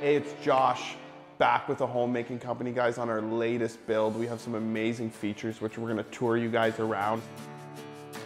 Hey, it's Josh back with the Home Making Company guys on our latest build. We have some amazing features which we're gonna tour you guys around.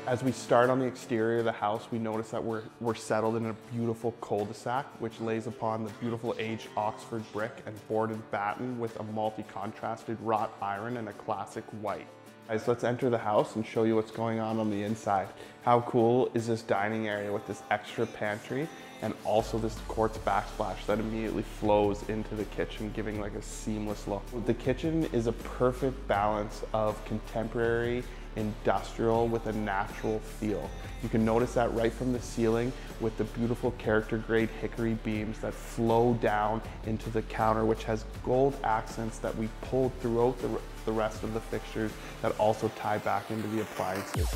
As we start on the exterior of the house, we notice that we're, we're settled in a beautiful cul-de-sac, which lays upon the beautiful aged Oxford brick and board and batten with a multi-contrasted wrought iron and a classic white. Guys, let's enter the house and show you what's going on on the inside. How cool is this dining area with this extra pantry and also this quartz backsplash that immediately flows into the kitchen, giving like a seamless look. The kitchen is a perfect balance of contemporary industrial with a natural feel. You can notice that right from the ceiling with the beautiful character grade hickory beams that flow down into the counter, which has gold accents that we pulled throughout the, the rest of the fixtures that also tie back into the appliances.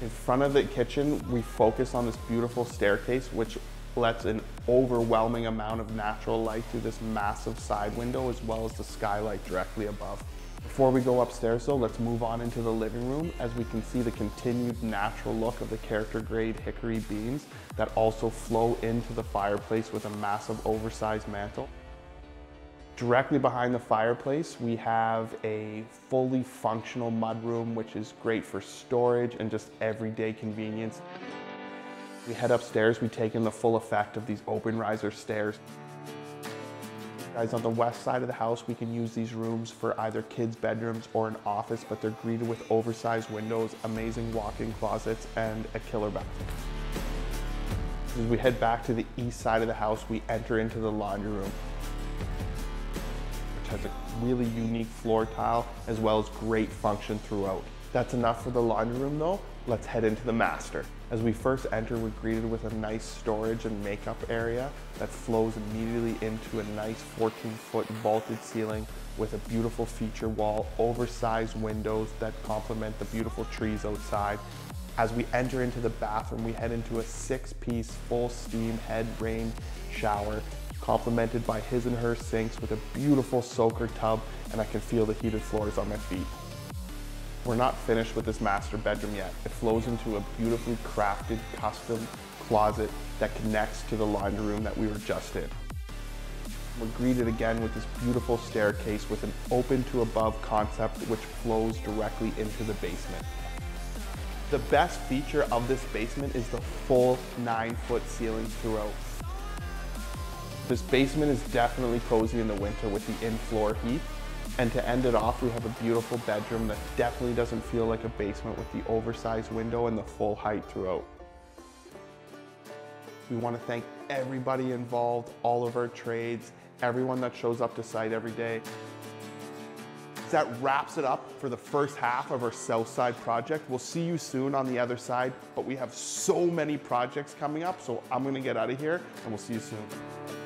In front of the kitchen, we focus on this beautiful staircase, which lets an overwhelming amount of natural light through this massive side window, as well as the skylight directly above. Before we go upstairs though, let's move on into the living room as we can see the continued natural look of the character grade hickory beams that also flow into the fireplace with a massive oversized mantle. Directly behind the fireplace, we have a fully functional mudroom, which is great for storage and just everyday convenience. We head upstairs, we take in the full effect of these open riser stairs. Guys, on the west side of the house, we can use these rooms for either kids' bedrooms or an office, but they're greeted with oversized windows, amazing walk-in closets, and a killer bathroom. As we head back to the east side of the house, we enter into the laundry room, has a really unique floor tile, as well as great function throughout. That's enough for the laundry room though. Let's head into the master. As we first enter, we're greeted with a nice storage and makeup area that flows immediately into a nice 14 foot vaulted ceiling with a beautiful feature wall, oversized windows that complement the beautiful trees outside. As we enter into the bathroom, we head into a six piece full steam head rain shower complemented by his and her sinks with a beautiful soaker tub and I can feel the heated floors on my feet. We're not finished with this master bedroom yet. It flows into a beautifully crafted custom closet that connects to the laundry room that we were just in. We're greeted again with this beautiful staircase with an open to above concept which flows directly into the basement. The best feature of this basement is the full nine foot ceiling throughout. This basement is definitely cozy in the winter with the in-floor heat and to end it off, we have a beautiful bedroom that definitely doesn't feel like a basement with the oversized window and the full height throughout. We want to thank everybody involved, all of our trades, everyone that shows up to site every day. That wraps it up for the first half of our South Side project. We'll see you soon on the other side, but we have so many projects coming up, so I'm gonna get out of here and we'll see you soon.